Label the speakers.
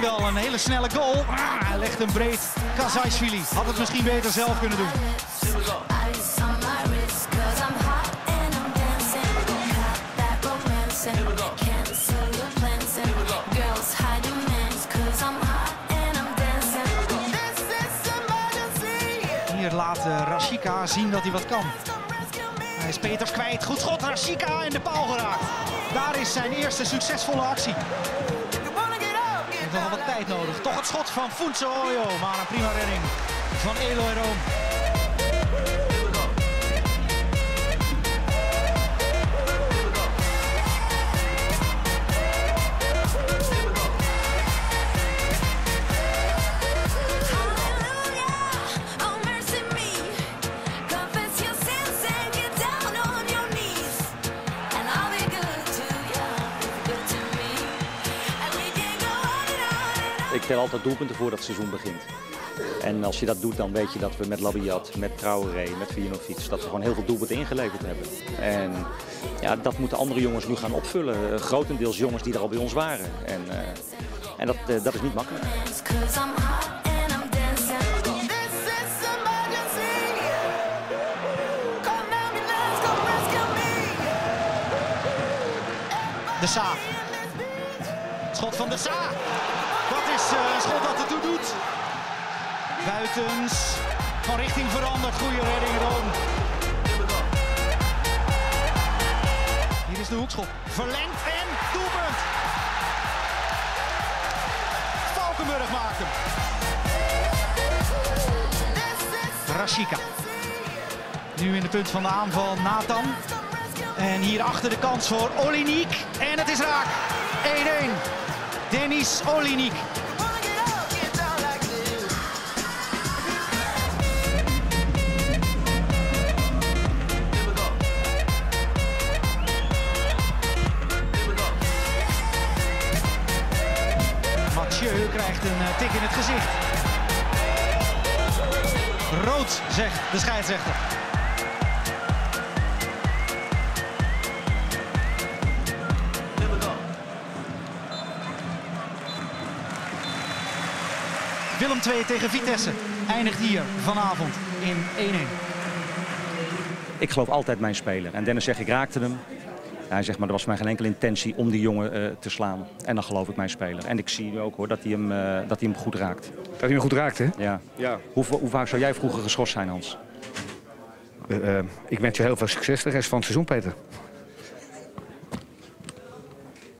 Speaker 1: wel een hele snelle goal. Ah, hij legt hem breed. Kazaishvili had het misschien beter zelf kunnen doen. Hier laat eh, Rashika zien dat hij wat kan. Hij is Peters kwijt. Goed schot, Rashika in de paal geraakt. Daar is zijn eerste succesvolle actie. Heeft nog wel wat tijd nodig. Toch het schot van Funso Oyo. Maar een prima redding van Elo Eroom.
Speaker 2: Ik tel altijd doelpunten voor dat het seizoen begint. En als je dat doet, dan weet je dat we met Labiat, met Traoré, met Vijanovic, dat we gewoon heel veel doelpunten ingeleverd hebben. En ja, dat moeten andere jongens nu gaan opvullen. Eh, grotendeels jongens die er al bij ons waren. En, eh, en dat, eh, dat is niet makkelijk.
Speaker 1: De Sa. Schot van de Sa. Dat is eh, een schot dat ertoe doet. Buitens. Van richting veranderd. Goede redding Room. Hier is de hoekschop. Verlengd en doelpunt. Valkenburg maakt hem. Rashika. Nu in de punt van de aanval Nathan. En hier achter de kans voor Olinik. En het is raak. 1-1. Dennis Olinik. Mathieu krijgt een eh, tik in het gezicht. Rood, zegt de scheidsrechter. Willem 2 tegen Vitesse eindigt hier vanavond in 1-1.
Speaker 2: Ik geloof altijd mijn speler. En Dennis zegt, ik raakte hem. Hij zegt, maar er was mij geen enkele intentie om die jongen eh, te slaan. En dan geloof ik mijn speler. En ik zie nu ook hoor, dat hij hem, eh, dat hij hem goed raakt.
Speaker 3: Dat hij me goed raakt, hè?
Speaker 2: Ja.
Speaker 3: Ja.
Speaker 2: Hoe, hoe vaak zou jij vroeger geschorst zijn, Hans?
Speaker 3: Eh, eh, ik wens je heel veel succes de rest van het seizoen, Peter.